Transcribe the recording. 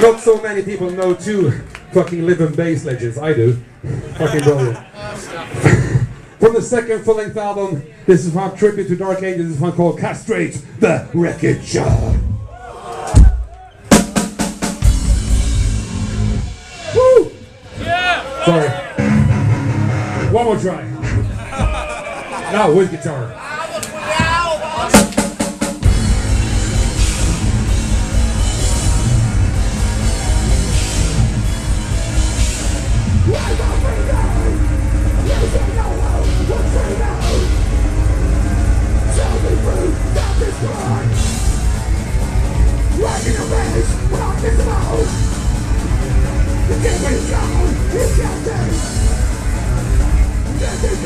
Not so many people know two fucking living bass legends. I do. Fucking brilliant. From the second full-length album, this is from Tribute to Dark Ages. This is one called Castrate the Wreckage. Woo! Sorry. One more try. Now with guitar. in a rage, rock the mouth. You can't Get strong, you can't be. This is